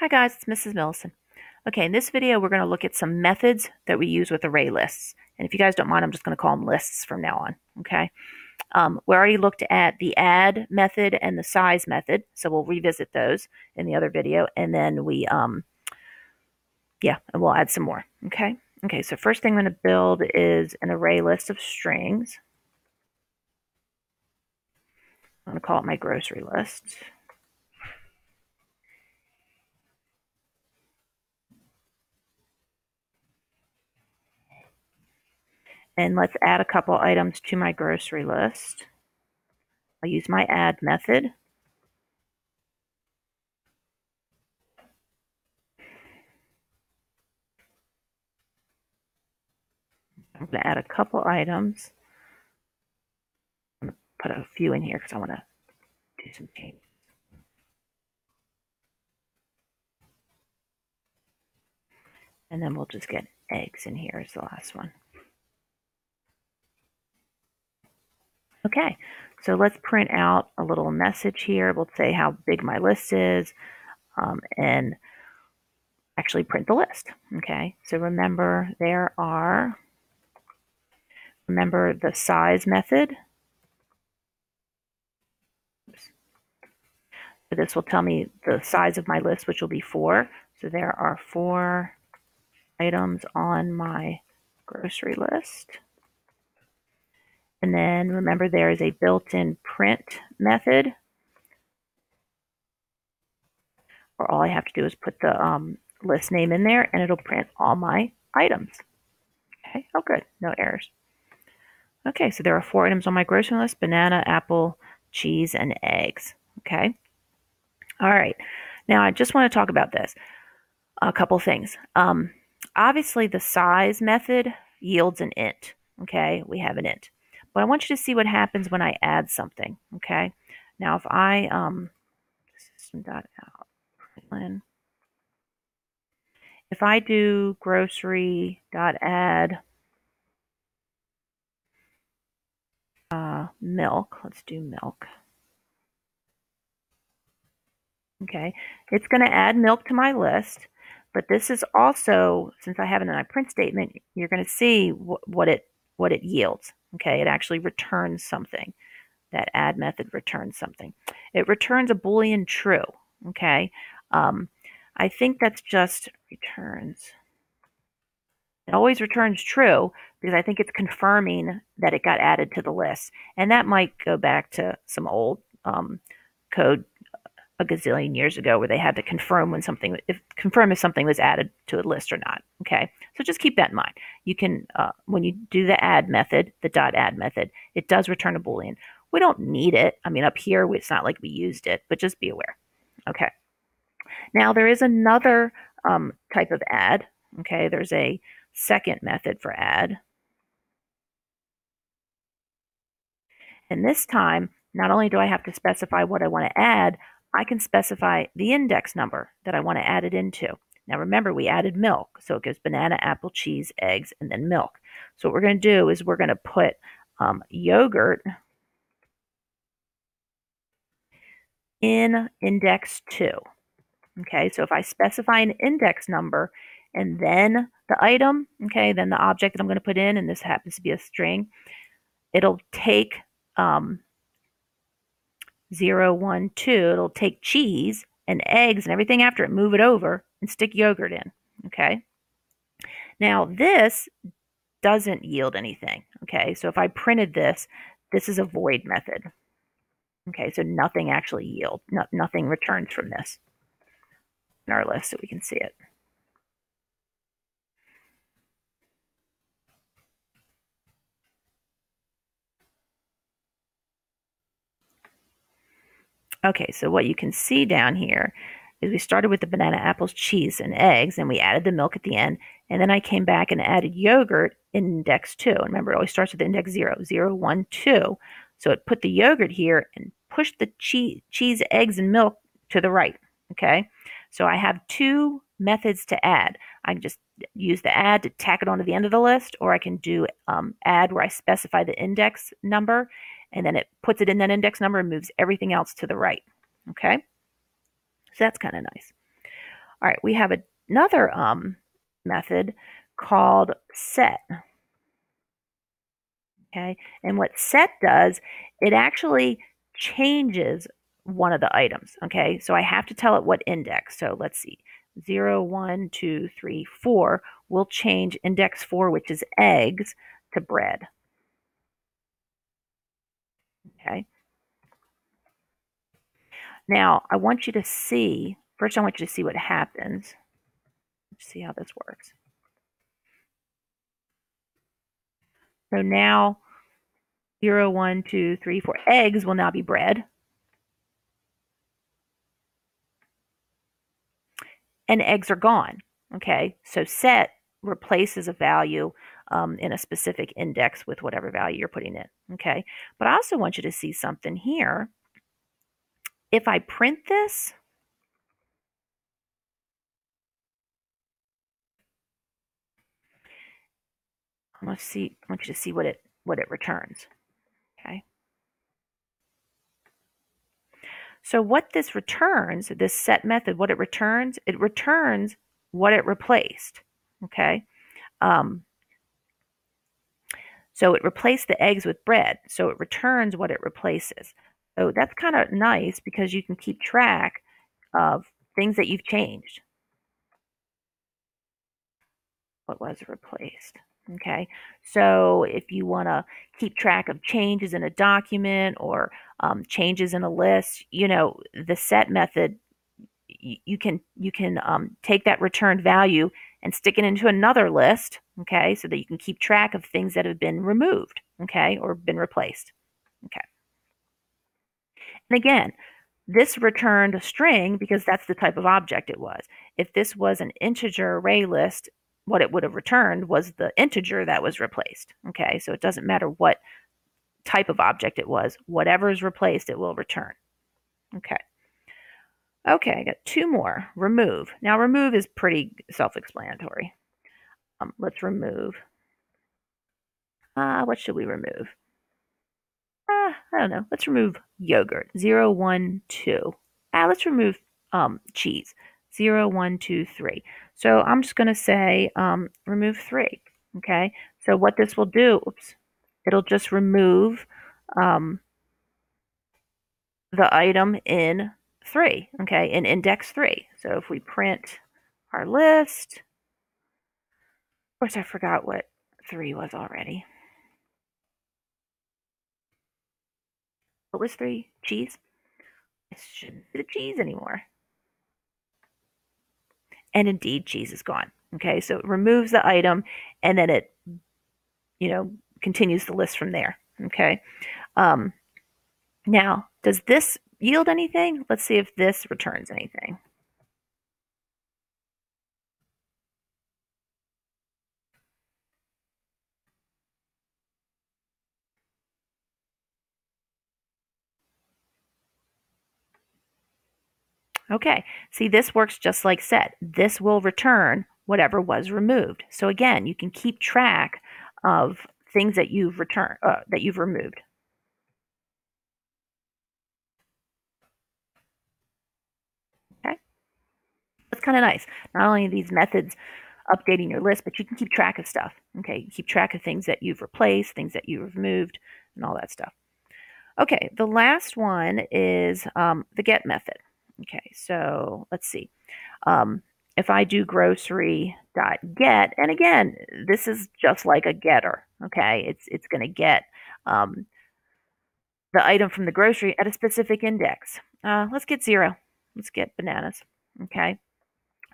Hi guys, it's Mrs. Milleson. Okay, in this video we're going to look at some methods that we use with array lists. And if you guys don't mind, I'm just going to call them lists from now on, okay? Um, we already looked at the add method and the size method, so we'll revisit those in the other video. And then we, um, yeah, and we'll add some more, okay? Okay, so first thing I'm going to build is an array list of strings. I'm going to call it my grocery list. And let's add a couple items to my grocery list. I'll use my add method. I'm going to add a couple items. I'm going to put a few in here because I want to do some changes. And then we'll just get eggs in here as the last one. Okay, so let's print out a little message here. We'll say how big my list is um, and actually print the list. Okay, so remember there are, remember the size method. So this will tell me the size of my list, which will be four. So there are four items on my grocery list. And then remember there is a built-in print method. Or all I have to do is put the um, list name in there and it'll print all my items. Okay, oh good, no errors. Okay, so there are four items on my grocery list, banana, apple, cheese, and eggs. Okay, all right. Now I just want to talk about this. A couple things. Um, obviously the size method yields an int. Okay, we have an int. But I want you to see what happens when I add something, okay? Now, if I, um, if I do grocery.add uh, milk, let's do milk. Okay, it's going to add milk to my list, but this is also, since I have it in my print statement, you're going to see wh what it what it yields. Okay, it actually returns something. That add method returns something. It returns a Boolean true. Okay, um, I think that's just returns. It always returns true because I think it's confirming that it got added to the list. And that might go back to some old um, code a gazillion years ago where they had to confirm when something if confirm if something was added to a list or not okay? So just keep that in mind. You can uh, when you do the add method the dot add method it does return a boolean. We don't need it. I mean up here it's not like we used it but just be aware okay? Now there is another um, type of add okay? There's a second method for add. And this time not only do i have to specify what i want to add I can specify the index number that I want to add it into. Now remember, we added milk, so it gives banana, apple, cheese, eggs, and then milk. So what we're going to do is we're going to put um, yogurt in index 2. Okay, so if I specify an index number and then the item, okay, then the object that I'm going to put in, and this happens to be a string, it'll take um, 0, 1, 2, it'll take cheese and eggs and everything after it, move it over, and stick yogurt in. Okay. Now, this doesn't yield anything. Okay. So if I printed this, this is a void method. Okay. So nothing actually yield, no, nothing returns from this in our list so we can see it. Okay, so what you can see down here is we started with the banana, apples, cheese, and eggs, and we added the milk at the end. And then I came back and added yogurt in index 2. And remember, it always starts with index 0, 0, 1, 2. So it put the yogurt here and pushed the cheese, cheese, eggs, and milk to the right. Okay, so I have two methods to add. I can just use the add to tack it onto the end of the list, or I can do um, add where I specify the index number and then it puts it in that index number and moves everything else to the right. Okay? So that's kind of nice. All right, we have another um, method called set. Okay, and what set does, it actually changes one of the items. Okay, so I have to tell it what index. So let's see, 0, 1, 2, 3, 4 will change index 4, which is eggs, to bread. Okay. Now, I want you to see, first I want you to see what happens. Let's see how this works. So now 0, 1, 2, 3, 4 eggs will now be bread. And eggs are gone. Okay, so set replaces a value um, in a specific index with whatever value you're putting in. Okay, but I also want you to see something here. If I print this, to see. I want you to see what it what it returns. Okay. So what this returns, this set method, what it returns, it returns what it replaced. Okay. Um, so it replaced the eggs with bread. So it returns what it replaces. So that's kind of nice because you can keep track of things that you've changed. What was replaced? Okay, so if you want to keep track of changes in a document or um, changes in a list, you know the set method. You can you can um, take that returned value and stick it into another list, okay, so that you can keep track of things that have been removed, okay, or been replaced, okay. And again, this returned a string because that's the type of object it was. If this was an integer array list, what it would have returned was the integer that was replaced. Okay, so it doesn't matter what type of object it was, whatever is replaced, it will return. Okay. Okay, I got two more. Remove. Now, remove is pretty self explanatory. Um, let's remove. Uh, what should we remove? Uh, I don't know. Let's remove yogurt. Zero, one, two. Ah, let's remove um, cheese. Zero, one, two, three. So I'm just going to say um, remove 3. Okay, so what this will do, oops, it'll just remove um, the item in 3, okay, in index 3. So if we print our list, of course I forgot what 3 was already. What was 3? Cheese? It shouldn't be the cheese anymore and indeed cheese is gone. Okay, so it removes the item and then it, you know, continues the list from there. Okay, um, now does this yield anything? Let's see if this returns anything. Okay, see this works just like set. This will return whatever was removed. So again, you can keep track of things that you've returned uh, that you've removed. Okay, that's kind of nice. Not only these methods updating your list, but you can keep track of stuff. Okay, you keep track of things that you've replaced, things that you've removed, and all that stuff. Okay, the last one is um, the get method. Okay, so let's see. Um, if I do grocery dot get, and again, this is just like a getter. Okay, it's it's going to get um, the item from the grocery at a specific index. Uh, let's get zero. Let's get bananas. Okay.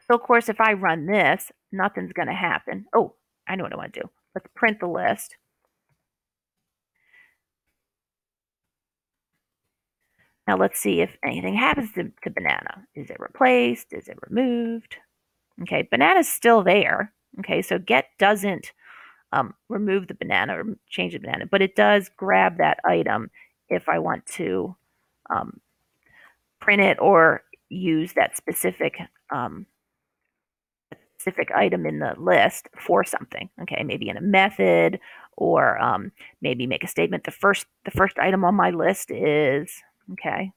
So of course, if I run this, nothing's going to happen. Oh, I know what I want to do. Let's print the list. Now let's see if anything happens to, to banana. Is it replaced? Is it removed? Okay, banana's still there. Okay, so get doesn't um, remove the banana or change the banana, but it does grab that item if I want to um, print it or use that specific um, specific item in the list for something. Okay, maybe in a method or um, maybe make a statement. The first the first item on my list is Okay.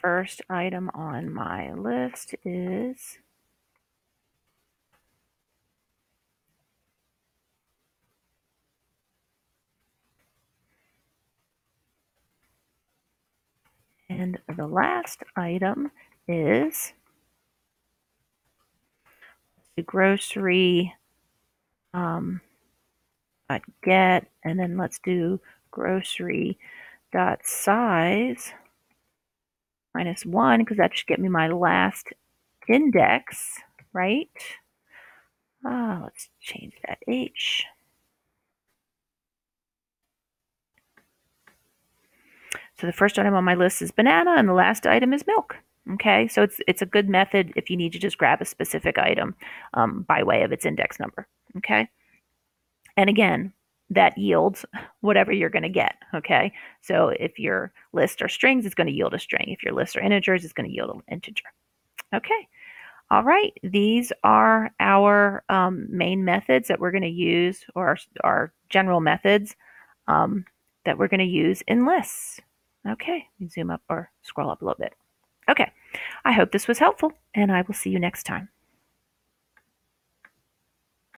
first item on my list is And the last item is the grocery um, get, and then let's do grocery dot size minus one because that should get me my last index, right? Ah, let's change that H. So the first item on my list is banana, and the last item is milk. Okay, so it's it's a good method if you need to just grab a specific item um, by way of its index number. Okay, and again, that yields whatever you're going to get. Okay, so if your list are strings, it's going to yield a string. If your list are integers, it's going to yield an integer. Okay, all right, these are our um, main methods that we're going to use, or our, our general methods um, that we're going to use in lists. Okay, zoom up or scroll up a little bit. Okay, I hope this was helpful, and I will see you next time.